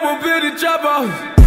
all this off.